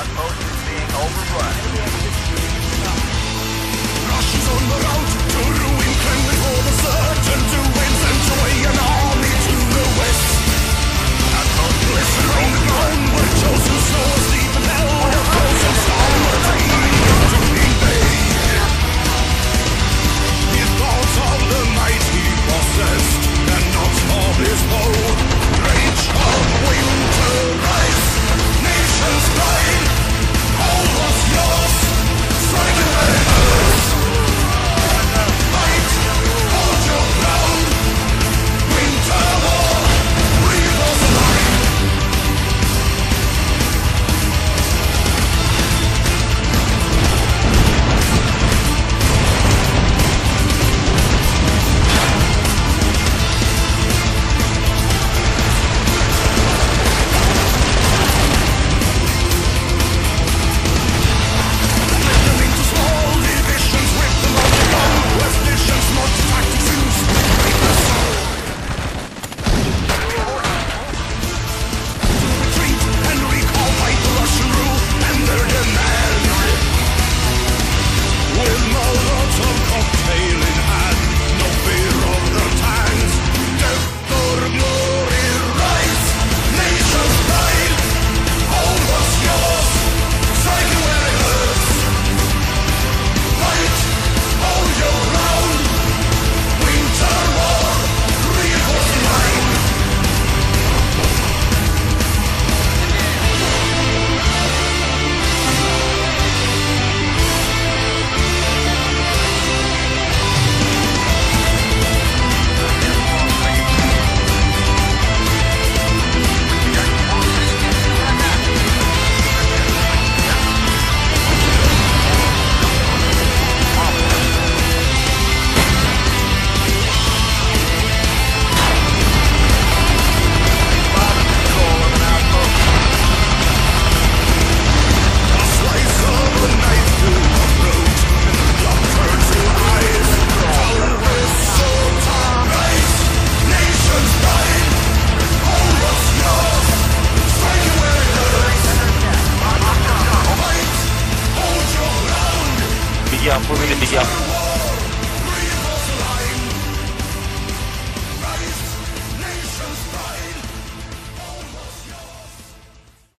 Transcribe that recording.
outpost is being overrun. Russians on the road. Pour lui le dégât.